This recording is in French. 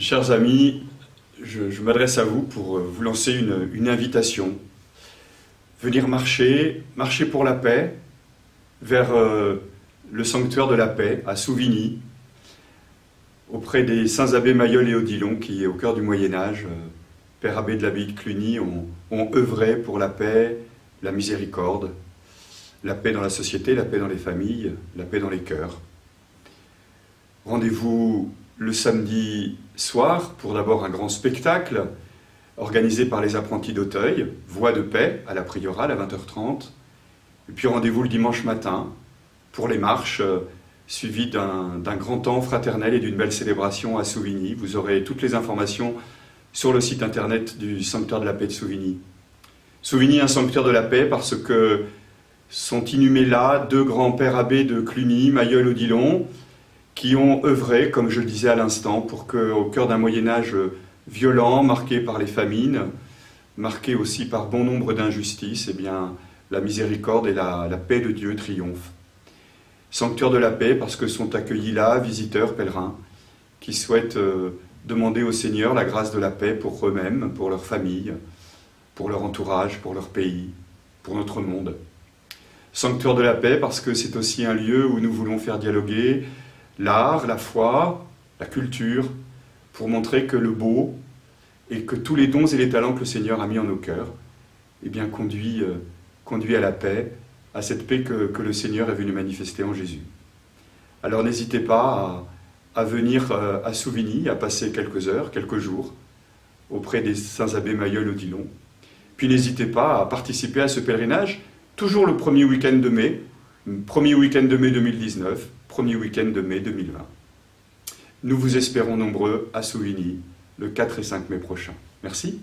Chers amis, je, m'adresse à vous pour euh, vous lancer une, invitation. Venir marcher, marcher pour la paix, vers euh, le sanctuaire de la paix à Souvigny, auprès des saints abbés Mayol et Odilon qui, au cœur du Moyen Âge, euh, Père abbé de l'abbaye de Cluny, ont œuvré pour la paix, la miséricorde, la paix dans la société, la paix dans les familles, la paix dans les cœurs. Rendez-vous le samedi soir pour d'abord un grand spectacle organisé par les apprentis d'Auteuil, Voix de paix à la priorale à 20h30. Et puis rendez-vous le dimanche matin pour les marches euh, suivies d'un grand temps fraternel et d'une belle célébration à Souvigny. Vous aurez toutes les informations sur le site internet du Sanctuaire de la paix de Souvigny. Souvigny, un sanctuaire de la paix parce que sont inhumés là deux grands-pères abbés de Cluny, Mayol-Odilon, qui ont œuvré, comme je le disais à l'instant, pour qu'au cœur d'un Moyen Âge violent, marqué par les famines, marqué aussi par bon nombre d'injustices, eh bien, la miséricorde et la, paix de Dieu triomphent. Sanctuaire de la paix, parce que sont accueillis là visiteurs, pèlerins, qui souhaitent euh, demander au Seigneur la grâce de la paix pour eux-mêmes, pour leur famille, pour leur entourage, pour leur pays, pour notre monde. Sanctuaire de la paix, parce que c'est aussi un lieu où nous voulons faire dialoguer l'art, la foi, la culture, pour montrer que le beau et que tous les dons et les talents que le Seigneur a mis en nos cœurs, eh bien, conduit, euh, conduit à la paix, à cette paix que, le Seigneur est venu manifester en Jésus. Alors n'hésitez pas à, venir euh, à Souvigny, à passer quelques heures, quelques jours, auprès des saints abbés Mayol Odilon. Puis n'hésitez pas à participer à ce pèlerinage, toujours le premier week-end de mai, premier week-end de mai 2019, premier week-end de mai 2020. Nous vous espérons nombreux à Souvigny le 4 et 5 mai prochain. Merci.